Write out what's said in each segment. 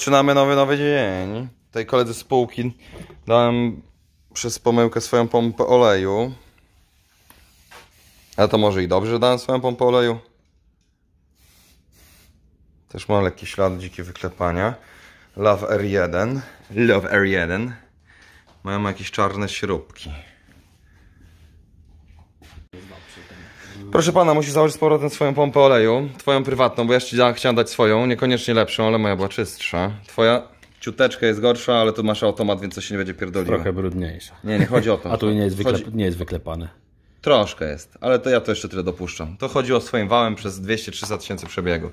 Zaczynamy nowy, nowy dzień. Tej koledzy z spółki dałem przez pomyłkę swoją pompę oleju. Ale to może i dobrze, że dałem swoją pompę oleju. Też ma lekki ślad dzikie wyklepania. Love R1. Love R1. Mają jakieś czarne śrubki. Proszę pana, musisz założyć z powrotem swoją pompę oleju. Twoją prywatną, bo ja ci da- chciałem dać swoją. Niekoniecznie lepszą, ale moja była czystsza. Twoja ciuteczka jest gorsza, ale tu masz automat, więc to się nie będzie pierdoliło. Trochę brudniejsza. Nie, nie chodzi o to. A tu nie jest, wyklep, Chodzi... nie jest wyklepane. Troszkę jest, ale to ja to jeszcze tyle dopuszczam. To chodziło swoim wałem przez 200-300 tysięcy przebiegu.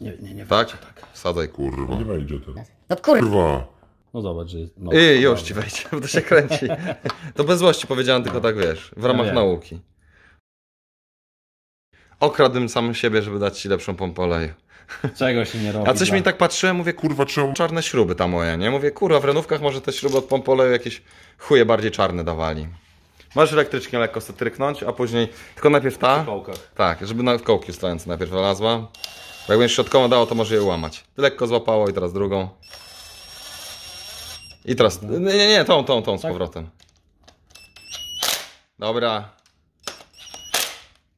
Nie, nie, nie. Tak? Wsadzaj. Kurwa, nie wejdzie to. No kurwa, Kurwa. No zobacz, że jest. No, I już ci wejdzie, bo to się kręci. To bez złości powiedziałem, tylko tak wiesz, w ramach wiem. nauki. Okradłem sam siebie, żeby dać ci lepszą pompę oleju. Czego się nie robi? A coś dla- mi tak patrzyłem, mówię, kurwa, czemu? czarne śruby ta moje, nie? Mówię, kurwa, w renówkach może te śruby od pompy oleju jakieś chuje bardziej czarne dawali. Możesz elektrycznie lekko sobie tryknąć, a później, tylko najpierw ta, W kołkach. tak, żeby na w kołki stojące najpierw wylazła. Bo jak będziesz środkową dało, to może je ułamać. Lekko złapało i teraz drugą. I teraz, nie, nie, nie, tą, tą, tą z powrotem. Dobra.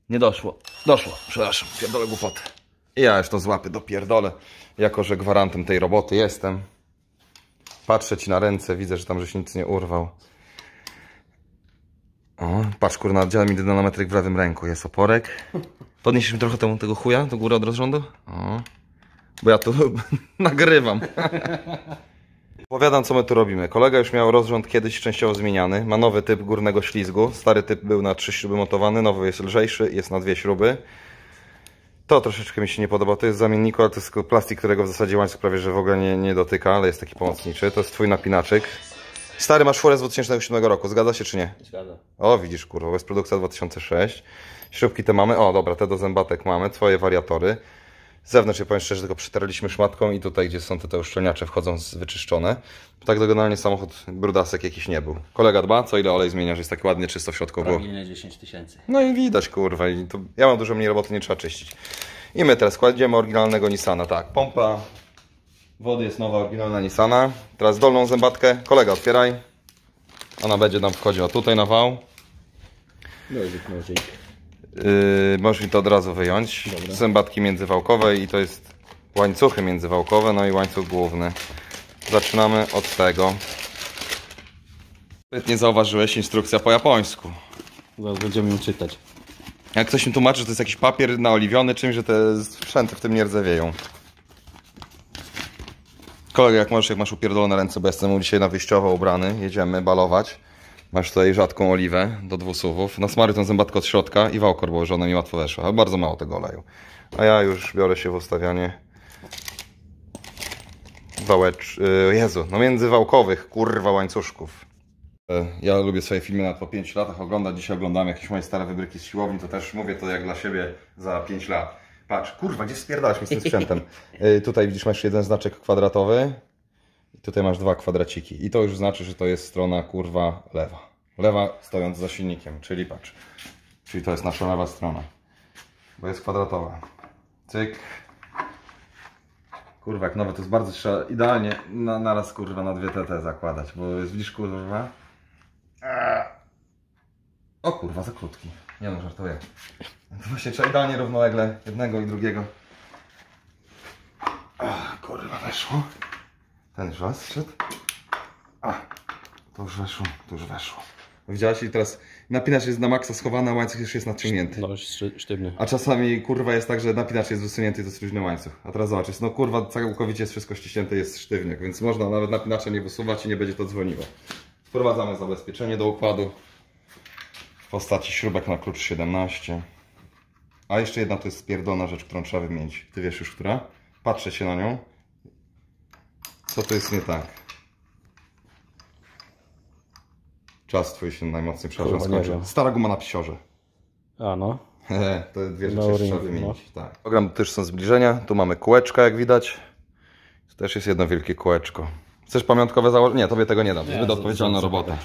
Nie doszło. Doszło, przepraszam, pierdolę głupoty. I ja już to złapię, dopierdolę. Jako, że gwarantem tej roboty jestem. Patrzę ci na ręce, widzę, że tam żeś nic nie urwał. O, patrz kurna, działa mi w lewym ręku, jest oporek. Podniesiesz mi trochę temu, tego chuja do góry od rozrządu? O. Bo ja tu nagrywam. Opowiadam, co my tu robimy. Kolega już miał rozrząd kiedyś częściowo zmieniany. Ma nowy typ górnego ślizgu. Stary typ był na trzy śruby montowany, nowy jest lżejszy, jest na dwie śruby. To troszeczkę mi się nie podoba. To jest zamienniku, ale to jest plastik, którego w zasadzie łańcuch prawie że w ogóle nie, nie dotyka, ale jest taki pomocniczy. To jest twój napinaczek. Stary masz furę z 2007 roku, zgadza się czy nie? Zgadza. O, widzisz, kurwa, jest produkcja 2006. Śrubki te mamy. O, dobra, te do zębatek mamy. Twoje wariatory. Zewnątrz, ja powiem szczerze, tylko przetarliśmy szmatką i tutaj, gdzie są te, te uszczelniacze, wchodzą z wyczyszczone. Tak generalnie samochód brudasek jakiś nie był. Kolega dba, co ile olej zmienia, że jest taki ładnie czysto w środku było. Prawie 10 tysięcy. No i widać, kurwa, i to ja mam dużo mniej roboty, nie trzeba czyścić. I my teraz kładziemy oryginalnego Nissana, tak, pompa wody jest nowa, oryginalna Nissana. Teraz dolną zębatkę, kolega otwieraj. Ona będzie nam wchodziła tutaj na wał. Nożyk, nożyk. Yy, możesz mi to od razu wyjąć. Zębatki międzywałkowe i to jest łańcuchy międzywałkowe, no i łańcuch główny. Zaczynamy od tego. Nie zauważyłeś, instrukcja po japońsku. Zaraz będziemy ją czytać. Jak ktoś mi tłumaczy, że to jest jakiś papier naoliwiony czymś, że te sprzęty w tym nie rdzewieją. Kolega, jak możesz, jak masz upierdolone ręce, bo jestem dzisiaj na wyjściowo ubrany, jedziemy balować. Masz tutaj rzadką oliwę do dwóch suwów. Nasmaruj tą zębatkę od środka i wałkor było mi łatwo weszło, ale bardzo mało tego oleju. A ja już biorę się w ustawianie wałecz... Yy, Jezu, no międzywałkowych, kurwa, łańcuszków. E, Ja lubię swoje filmy nawet po 5 latach oglądać. Dzisiaj oglądam jakieś moje stare wybryki z siłowni, to też mówię to jak dla siebie za 5 lat. Patrz, kurwa, gdzie spierdalasz mi z tym sprzętem? E, Tutaj widzisz, masz jeden znaczek kwadratowy tutaj masz dwa kwadraciki. I to już znaczy, że to jest strona, kurwa, lewa. Lewa stojąc za silnikiem, czyli patrz. Czyli to jest nasza lewa strona. Bo jest kwadratowa. Cyk. Kurwa, jak nowe, to jest bardzo trzeba idealnie na, naraz, kurwa, na dwie TT zakładać, bo jest, widzisz, kurwa, o kurwa, za krótki. Nie no, żartuję. To właśnie trzeba idealnie równolegle jednego i drugiego. A, kurwa, weszło. Ten już raz szedł. A, to już weszło, to już weszło. Widziałaś i teraz napinacz jest na maksa schowana, łańcuch już jest naciągnięty. No, szty- sztywny. A czasami kurwa jest tak, że napinacz jest wysunięty i to jest luźny łańcuch. A teraz zobacz, jest, no kurwa całkowicie jest wszystko ściśnięte, jest sztywniak, więc można nawet napinacza nie wysuwać i nie będzie to dzwoniło. Wprowadzamy zabezpieczenie do układu w postaci śrubek na klucz 17. A jeszcze jedna to jest spierdolona rzecz, którą trzeba wymienić. Ty wiesz już, która? Patrzę się na nią. Co tu jest nie tak? Czas twój się najmocniej, przepraszam, Kurwa, nie skończył. wiem. Stara guma na psiorze. A no. To dwie rzeczy No, jeszcze trzeba ring, wymienić. Tak. Program też są zbliżenia. Tu mamy kółeczka, jak widać. Tu też jest jedno wielkie kółeczko. Chcesz pamiątkowe założenie? Nie, tobie tego nie dam. To zbyt odpowiedzialna robota.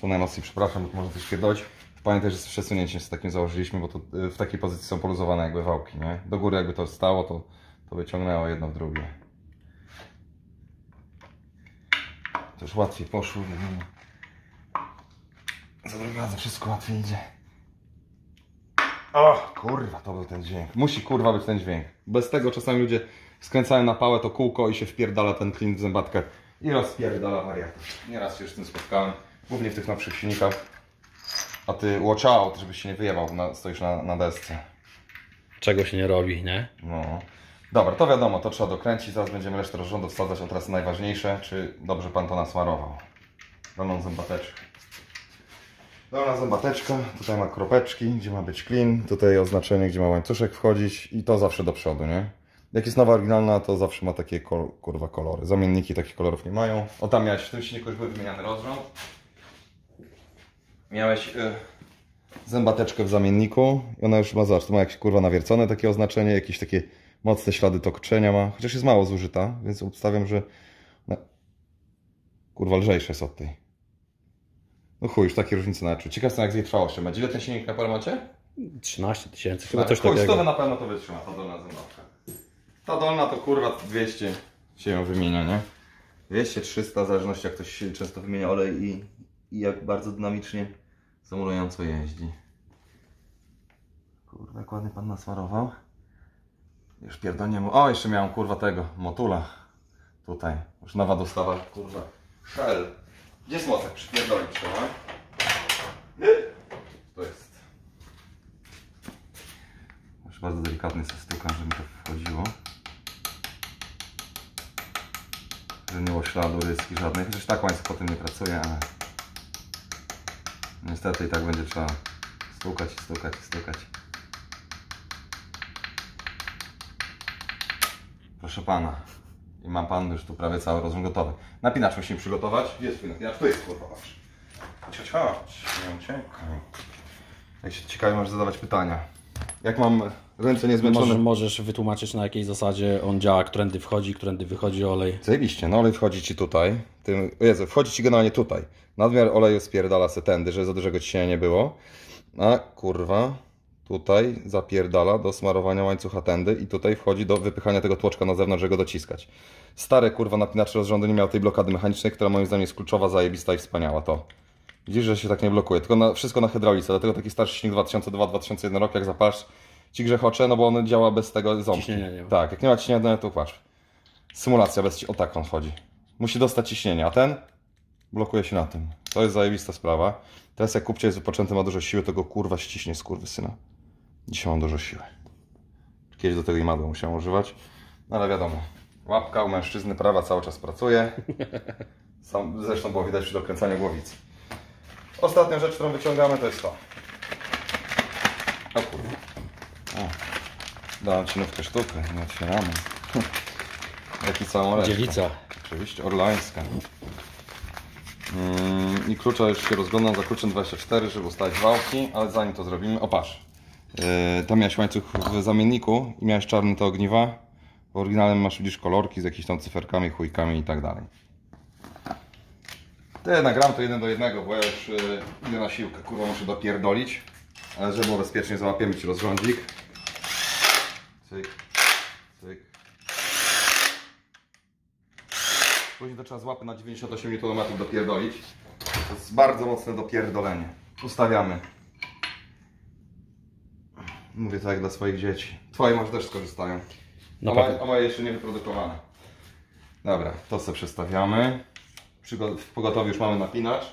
To najmocniej przepraszam, bo może coś pierdolić. Pamiętaj, że z przesunięciem z takim założyliśmy, bo to y, w takiej pozycji są poluzowane jakby wałki, nie? Do góry jakby to stało, to, to wyciągnęło jedno w drugie. To już łatwiej poszło, wiadomo. Za drugim razem wszystko łatwiej idzie. O, kurwa, to był ten dźwięk. Musi kurwa być ten dźwięk. Bez tego czasami ludzie skręcają na pałę to kółko i się wpierdala ten klin w zębatkę i rozpierdala wariatów. Nieraz się już z tym spotkałem, głównie w tych nowszych silnikach. A ty watch out, żebyś się nie wyjebał, na, stoisz na, na desce. Czego się nie robi, nie? No. Dobra, to wiadomo, to trzeba dokręcić, zaraz będziemy resztę rozrządów wsadzać, a teraz najważniejsze, czy dobrze Pan to nasmarował. Dolną zębateczkę. Dolna zębateczka, tutaj ma kropeczki, gdzie ma być clean, tutaj oznaczenie, gdzie ma łańcuszek wchodzić i to zawsze do przodu, nie? Jak jest nowa oryginalna, to zawsze ma takie kurwa kolory. Zamienniki takich kolorów nie mają. O tam miałeś, w tym silniku już był wymieniany rozrząd. Miałeś y, zębateczkę w zamienniku i ona już ma, zobacz, to ma jakieś kurwa nawiercone takie oznaczenie, jakieś takie mocne ślady toczenia ma, chociaż jest mało zużyta, więc obstawiam, że ona, kurwa lżejsza jest od tej. No chuj, już takie różnice na czuć. Ciekaw jestem jak z jej trwałością będzie. Ile ten silnik na Paramacie? 13 tysięcy, chyba Tak, coś chuj, takiego. na pewno to wytrzyma, ta dolna zębatka. Ta dolna to kurwa 200 się ją wymienia, nie? 200, 300, w zależności jak ktoś się często wymienia olej i, i jak bardzo dynamicznie zamulująco jeździ. Kurwa, jak ładnie pan nasmarował. Już pierdolnie mu... O, jeszcze miałem kurwa tego, motula. Tutaj. Już nowa dostawa, kurwa. Shell. Gdzie jest mocek? Przypierdolić trzeba. To jest. Już bardzo delikatny sobie stukam, żeby mi to wchodziło. Żeby nie było śladu, ryski żadnej. Chociaż tak łańcuch po tym nie pracuje, ale... Niestety i tak będzie trzeba stukać stukać stukać. Proszę pana. I mam pan już tu prawie cały rozum gotowy. Napinacz musimy przygotować. Gdzie jest napinacz? Tu jest kurwa. Chodź, chodź, chodź. Nie uciekaj. Jak się ciekawie możesz zadawać pytania. Jak mam ręce niezmęczone... Może, możesz wytłumaczyć na jakiej zasadzie on działa, którędy wchodzi, którędy wychodzi olej. Zajebiście, no olej wchodzi Ci tutaj, tym, o Jezu, wchodzi Ci generalnie tutaj. Nadmiar oleju spierdala se tędy, żeby za dużego ciśnienia nie było. A kurwa, tutaj zapierdala do smarowania łańcucha tędy i tutaj wchodzi do wypychania tego tłoczka na zewnątrz, żeby go dociskać. Stare kurwa napinacze rozrządu nie miał tej blokady mechanicznej, która moim zdaniem jest kluczowa, zajebista i wspaniała. To. Widzisz, że się tak nie blokuje, tylko na, wszystko na hydraulice, dlatego taki starszy silnik 2002-2001 rok, jak zapalasz Ci grzechocze, no bo on działa bez tego ząbki. Tak, jak nie ma ciśnienia, to patrz. Symulacja bez. O tak on chodzi. Musi dostać ciśnienie, a ten blokuje się na tym. To jest zajebista sprawa. Teraz jak kupcie jest wypoczęty, ma dużo siły, to go kurwa ściśnie syna. Dzisiaj mam dużo siły. Kiedyś do tego imadła musiałem używać. No ale wiadomo. Łapka u mężczyzny prawa cały czas pracuje. Sam, zresztą było widać przy dokręcaniu głowicy. Ostatnia rzecz, którą wyciągamy to jest to. O kurwa. O. Dałem ci nówkę sztukę, nie otwieramy. Jaki całą Dziewica. Oczywiście, orlańska. Mm, I klucza już się rozglądam za kluczem 24, żeby ustawić wałki, ale zanim to zrobimy, o patrz. Yy, tam miałeś łańcuch w zamienniku i miałeś czarne te ogniwa. W oryginalnym masz widzisz kolorki z jakimiś tam cyferkami, chujkami i tak dalej. Ty nagram to jeden do jednego, bo ja już yy, idę na siłkę, kurwa muszę dopierdolić. Ale żeby bezpiecznie, załapiemy Ci rozrządzik. Cyk, cyk. Później to trzeba z łapy na 98 Nm dopierdolić. To jest bardzo mocne dopierdolenie. Ustawiamy. Mówię tak jak dla swoich dzieci. Twoje może też skorzystają. Pewno. a moje jeszcze nie wyprodukowane. Dobra, to sobie przestawiamy. W pogotowiu już mamy napinacz.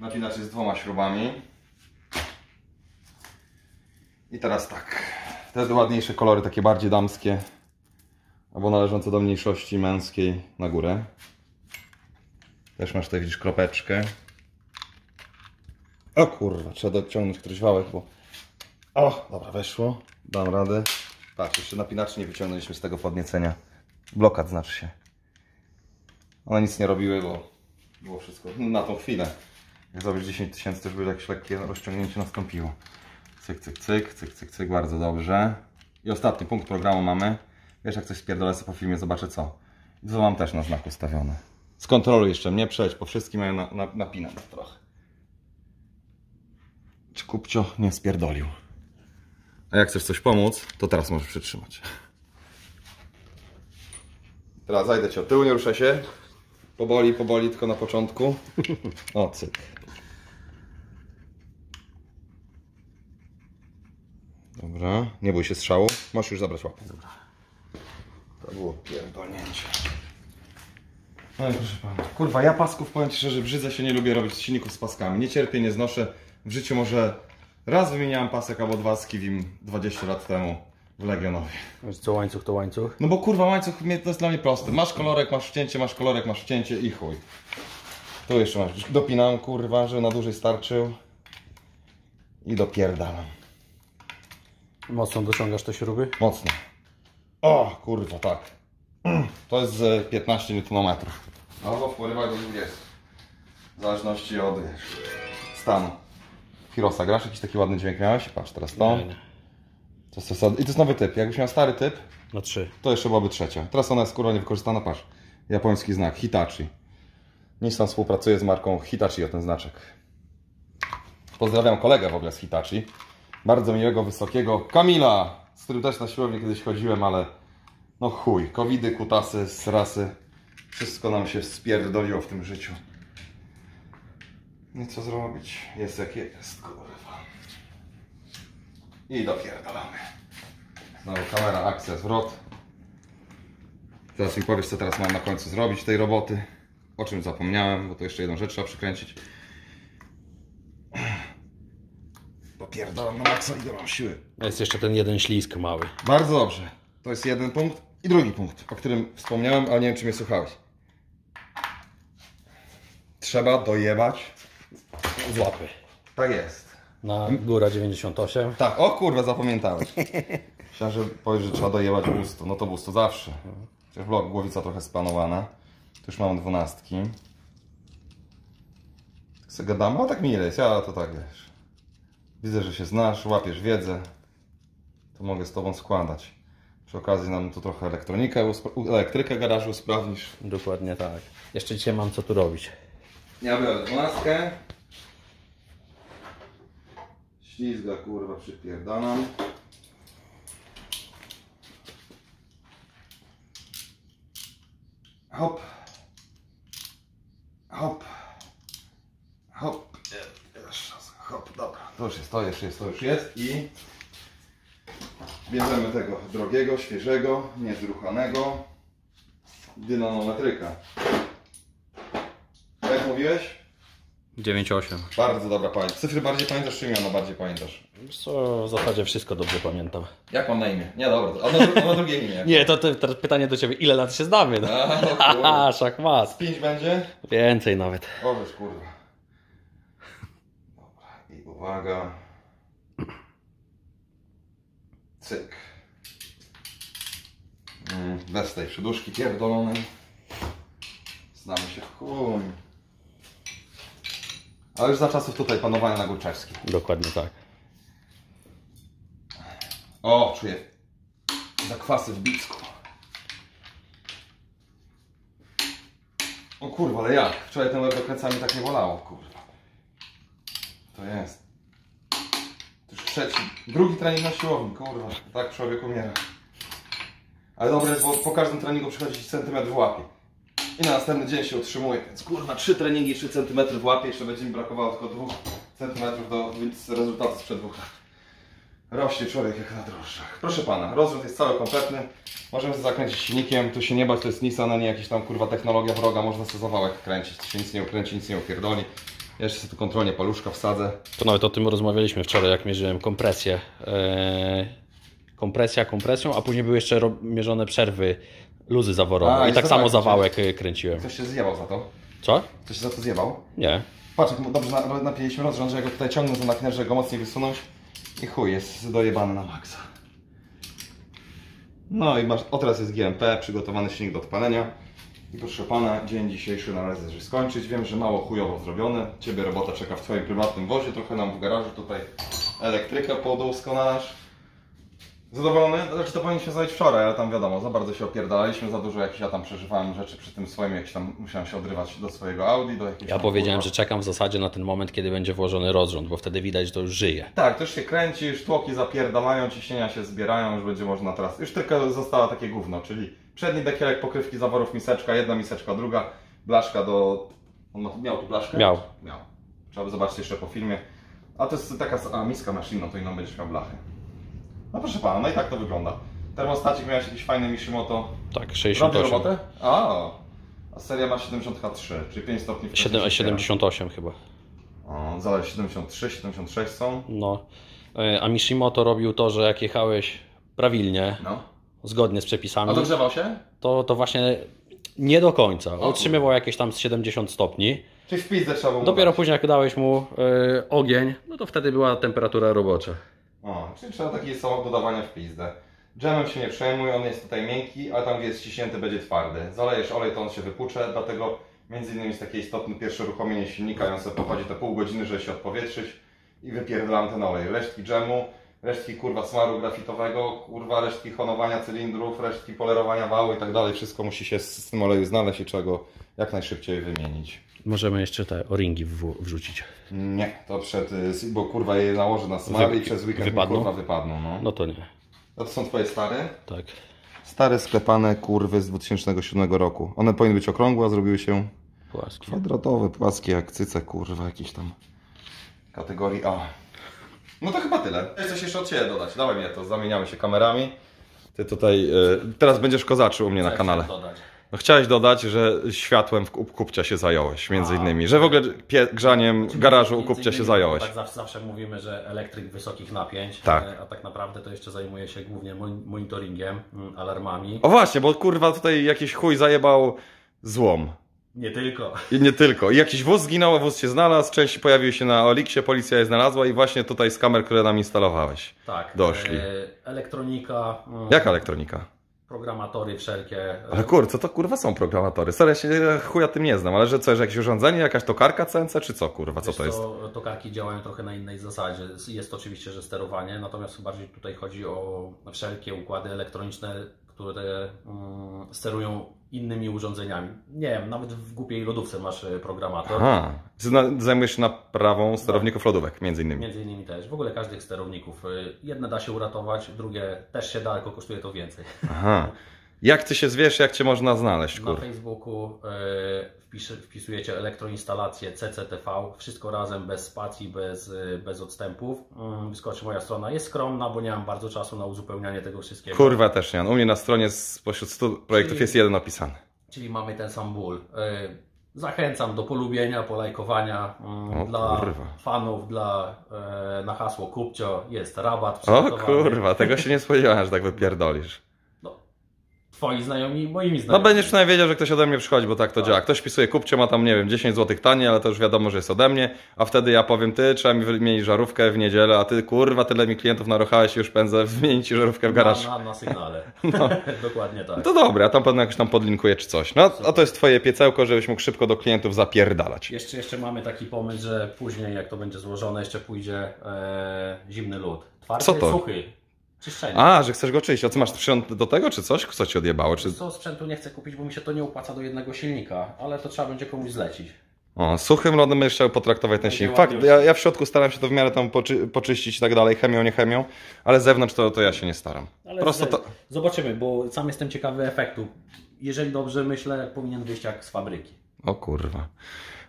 Napinacz jest z dwoma śrubami. I teraz tak. Te ładniejsze kolory, takie bardziej damskie. Albo należące do mniejszości męskiej na górę. Też masz tutaj widzisz kropeczkę. O kurwa, trzeba dociągnąć któryś wałek, bo... O, dobra, weszło. Dam radę. Patrz, jeszcze napinaczy nie wyciągnęliśmy z tego podniecenia. Blokad znaczy się. One nic nie robiły, bo było wszystko na tą chwilę. Jak zrobisz 10 tysięcy, też by jakieś lekkie rozciągnięcie nastąpiło. Cyk, cyk, cyk, cyk, cyk, cyk, bardzo dobrze. I ostatni punkt programu mamy. Wiesz, jak coś spierdolę sobie po filmie, zobaczę co. I to mam też na znak ustawione. Skontroluj jeszcze mnie, przejdź po wszystkim, a ja na, na, napinam trochę. Czy kupcio nie spierdolił? A jak chcesz coś pomóc, to teraz możesz przytrzymać. Teraz zajdę Cię od tyłu, nie ruszaj się. Poboli, poboli, tylko na początku. O, cyk. Dobra, nie bój się strzału. Możesz już zabrać łapę. Dobra. To było pierdolnięcie. No i proszę pana. Kurwa, ja pasków powiem Ci szczerze, brzydzę się, nie lubię robić silników z paskami. Nie cierpię, nie znoszę. W życiu może raz wymieniałem pasek albo dwa z Kiwim 20 lat temu w Legionowie. Wiesz co, łańcuch to łańcuch. No bo kurwa łańcuch to jest dla mnie proste. Masz kolorek, masz wcięcie, masz kolorek, masz wcięcie i chuj. Tu jeszcze masz. Dopinam kurwa, żeby na dłużej starczył. I dopierdalam. Mocno dociągasz te śruby. Mocno. O kurwa, tak. To jest z 15 Nm. Albo wpływaj do 20. W zależności od wiesz, stanu. Hirosa, grasz? Jakiś taki ładny dźwięk miałeś? Patrz, teraz to. Nie, nie. to, jest, I to jest nowy typ. Jakbyś miał stary typ, Na trzy. to jeszcze byłaby trzecia. Teraz ona jest kurwa niewykorzystana, patrz. Japoński znak, Hitachi. Nissan współpracuje z marką Hitachi o ten znaczek. Pozdrawiam kolegę w ogóle z Hitachi. Bardzo miłego, wysokiego Kamila, z którym też na siłownię kiedyś chodziłem, ale no chuj, covidy, kutasy, rasy. Wszystko nam się spierdoliło w tym życiu. Nie co zrobić, jest jak jest, kurwa. I dopierdolamy. Znowu kamera, akcja, zwrot. Teraz mi powiesz, co teraz mam na końcu zrobić tej roboty. O czym zapomniałem, bo to jeszcze jedną rzecz trzeba przykręcić. Popierdalam na maksa i mam siły. Jest jeszcze ten jeden ślisk mały. Bardzo dobrze. To jest jeden punkt. I drugi punkt, o którym wspomniałem, ale nie wiem, czy mnie słuchałeś. Trzeba dojebać. Z łapy. Tak jest. Na góra 98. Tak, o kurwa, zapamiętałem. Myślałem, że powiesz, że trzeba dojebać bustu. No to bustu zawsze. Chociaż blok, głowica trochę splanowana. Tu już mam dwunastki. Tak sobie gadamy, o tak mi jest, ja to tak wiesz. Widzę, że się znasz, łapiesz wiedzę. To mogę z Tobą składać. Przy okazji nam tu trochę elektronikę, elektrykę garażu usprawnisz. Dokładnie tak. Jeszcze dzisiaj mam co tu robić. Ja biorę dwunastkę. Ślizga kurwa przypierdana. Hop. Hop. Hop. Jeszcze raz. Hop, dobra. To już jest, to już jest, to już jest i bierzemy tego drogiego, świeżego, niezruchanego dynamometryka. Mówiłeś? 98. Bardzo dobra pamięć. Cyfry bardziej pamiętasz, czy imiona bardziej pamiętasz? Wiesz Co, w zasadzie wszystko dobrze pamiętam. Jak mam na imię? Nie, dobra, a na, dru- a na drugie imię. Nie, to, to teraz pytanie do Ciebie. Ile lat się znamy? No? A, no Haha, kurwa. szachmat. Pięć będzie? Więcej nawet. O, wiesz, kurwa. Dobra, i uwaga. Cyk. Mm, Bez tej przyduszki pierdolonej. Znamy się w chuj. Ale już za czasów tutaj panowania na Górczewskiej. Dokładnie tak. O, czuję zakwasy w bicku. O kurwa, ale jak? Wczoraj ten łeb do kręcami tak nie bolało, kurwa. To jest. To już trzeci, drugi trening na siłowni, kurwa. Tak człowiek umiera. Ale dobre jest, bo po każdym treningu przychodzi centymetr w łapie. I na następny dzień się utrzymuje, więc kurwa, trzy treningi, 3 cm w łapie, jeszcze będzie mi brakowało tylko 2 cm do rezultatu sprzed dwóch lat. Rośnie człowiek jak na drożdżach. Proszę pana, rozrzut jest cały kompletny. Możemy sobie zakręcić silnikiem, tu się nie bać, to jest Nissan, a nie jakaś tam kurwa technologia wroga, można sobie zawałek kręcić, tu się nic nie ukręci, nic nie upierdoli. Jeszcze sobie tu kontrolnie paluszka wsadzę. To nawet o tym rozmawialiśmy wczoraj, jak mierzyłem kompresję. Eee, kompresja kompresją, a później były jeszcze mierzone przerwy, luzy zaworowe. A, I tak samo tak, zawałek e, kręciłem. Ktoś się zjebał za to. Co? Ktoś się za to zjebał. Nie. Patrz, dobrze na, napięliśmy rozrząd, że ja go tutaj ciągnę za naknę, że go mocniej wysunąć. I chuj, jest dojebany na maksa. No i masz, o teraz jest GMP, przygotowany silnik do odpalenia. I proszę pana, dzień dzisiejszy należy skończyć. Wiem, że mało chujowo zrobione. Ciebie robota czeka w twoim prywatnym wozie, trochę nam w garażu tutaj elektrykę podoskonalasz. Zadowolony? Znaczy to powinniśmy zrobić wczoraj, ale tam wiadomo, za bardzo się opierdalaliśmy, za dużo jakieś ja tam przeżywałem rzeczy przy tym swoim, jakieś tam musiałem się odrywać do swojego Audi, do jakiejś Ja powiedziałem, że czekam w zasadzie na ten moment, kiedy będzie włożony rozrząd, bo wtedy widać, że to już żyje. Tak, już się kręci, tłoki zapierdalają, ciśnienia się zbierają, już będzie można teraz. Już tylko została takie gówno, czyli przedni dekielek, pokrywki zaworów, miseczka, jedna miseczka, druga. blaszka do... On miał tu blaszkę? Miał. Miał. Trzeba by zobaczyć jeszcze po filmie. A to jest taka a, miska maszyna, to inną będziesz miał blachę. No proszę pana, no i tak to wygląda. Termostacik miałeś jakiś fajny Mishimoto. Tak, Robi 68. robotę? A, a seria ma 70H3, czyli 5 stopni w 7, 78 chyba. O, zależy 73, 76 są. No. E, A Mishimoto robił to, że jak jechałeś prawilnie, No. zgodnie z przepisami, A dogrzewał się? to, to właśnie nie do końca. kurde. Utrzymywał jakieś tam z 70 stopni. Czyli w pizdę trzeba było Dopiero dać. później jak dałeś mu e, ogień, no to wtedy była temperatura robocza. O, czyli trzeba takie są dodawania w pizdę. Dżemem się nie przejmuj, on jest tutaj miękki, a tam gdzie jest ściśnięty będzie twardy. Zalejesz olej, to on się wypucze, dlatego między innymi jest takie istotne pierwsze uruchomienie silnika i on sobie pochodzi te pół godziny, żeby się odpowietrzyć i wypierdalam ten olej. Resztki dżemu, resztki kurwa smaru grafitowego, kurwa resztki honowania cylindrów, resztki polerowania wału i tak dalej. Wszystko musi się z, tym oleju znaleźć i trzeba go jak najszybciej wymienić. Możemy jeszcze te o-ringi wrzu- wrzucić. Nie, to przed, y, bo kurwa je nałoży na smar Wy- i przez weekend mi, wypadną? kurwa wypadną. No. No to nie. A to są twoje stare? Tak. Stare sklepane kurwy z 2007 roku. One powinny być okrągłe, a zrobiły się Płaski. kwadratowe, płaskie jak cyce, kurwa, jakieś tam kategorii A. No to chyba tyle. Jest coś jeszcze od Ciebie dodać. Dawaj mnie to, zamieniamy się kamerami. Ty tutaj, y, teraz będziesz kozaczył u mnie na kanale. No, chciałeś dodać, że światłem w kup- kupcia się zająłeś, między A. innymi. Że w ogóle pie- grzaniem garażu u Między kupcia się zająłeś. Tak zawsze, zawsze mówimy, że elektryk wysokich napięć, Tak. e, a tak naprawdę to jeszcze zajmuje się głównie mon- monitoringiem, mm, alarmami. O właśnie, bo kurwa tutaj jakiś chuj zajebał złom. Nie tylko. I nie tylko. I jakiś wóz zginął, a wóz się znalazł, część pojawił się na Oliksie, policja je znalazła i właśnie tutaj z kamer, które nam instalowałeś. Tak. Doszli. e, Elektronika. mm, Jaka elektronika? Programatory wszelkie. Ale kur, co to kurwa są programatory? Sorry, ja się chuja tym nie znam, ale że co, że jakieś urządzenie, jakaś tokarka CNC, czy co kurwa, co Wiesz to jest? co, tokarki działają trochę na innej zasadzie. Jest oczywiście, że sterowanie, natomiast bardziej tutaj chodzi o wszelkie układy elektroniczne, które mm, sterują innymi urządzeniami. Nie wiem, nawet w głupiej lodówce masz e, programator. Aha, zajmujesz się naprawą sterowników lodówek, między innymi. Między innymi też. W ogóle każdych sterowników. Y, Jedne da się uratować, drugie też się da, tylko kosztuje to więcej. Aha. Jak ty się zwiesz, jak cię można znaleźć, Na kur? Facebooku y, wpisz, wpisujecie elektroinstalację CCTV, wszystko razem, bez spacji, bez, y, bez odstępów. Mm, Wyskoczy moja strona. Jest skromna, bo nie mam bardzo czasu na uzupełnianie tego wszystkiego. Kurwa też nie. U mnie na stronie spośród 100 projektów Czyli- jest jeden opisany. Czyli mamy ten sam ból. Y, Zachęcam do polubienia, polajkowania. Mm, O Dla kurwa. fanów, dla, y, na hasło Kupcio jest rabat O kurwa, tego się nie spodziewałem, że tak wypierdolisz. No, twoi znajomi, moimi No znajomymi. będziesz przynajmniej wiedział, że ktoś ode mnie przychodzi, bo tak to Tak. działa. Ktoś wpisuje kupcie, ma tam, nie wiem, 10 zł taniej, ale to już wiadomo, że jest ode mnie, a wtedy ja powiem, ty, trzeba mi wymienić żarówkę w niedzielę, a ty, kurwa, tyle mi klientów naruchałeś, już pędzę wymienić ci żarówkę w garaż. Na, na, na sygnale. Dokładnie tak. No to dobra, tam pewno jakoś tam podlinkuję czy coś. No, a to jest twoje piecełko, żebyś mógł szybko do klientów zapierdalać. Jeszcze, jeszcze mamy taki pomysł, że później jak to będzie złożone, jeszcze pójdzie e, zimny lód. Twardy, Co to? suchy. Czyszczenie. A, że chcesz go czyścić. A co masz sprzęt do tego, czy coś? Co ci odjebało? Czy... Co sprzętu nie chcę kupić, bo mi się to nie opłaca do jednego silnika, ale to trzeba będzie komuś zlecić. O, suchym lodem będziesz chciał potraktować ten silnik. Fakt, ja, ja w środku staram się to w miarę tam poczy, poczyścić i tak dalej, chemią, nie chemią, ale z zewnątrz to, to ja się nie staram. Ale Prosto to... Zobaczymy, bo sam jestem ciekawy efektu. Jeżeli dobrze myślę, powinien wyjść jak z fabryki. O kurwa.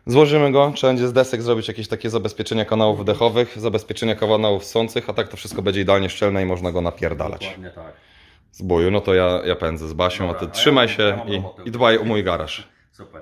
Złożymy go, trzeba będzie z desek zrobić jakieś takie zabezpieczenia kanałów wdechowych, zabezpieczenia kanałów sących, a tak to wszystko będzie idealnie szczelne i można go napierdalać. Dokładnie tak. Z boju, no to ja, ja pędzę z Basią, a Dobra, ty a trzymaj się ja mam i, i dbaj o mój garaż. Super.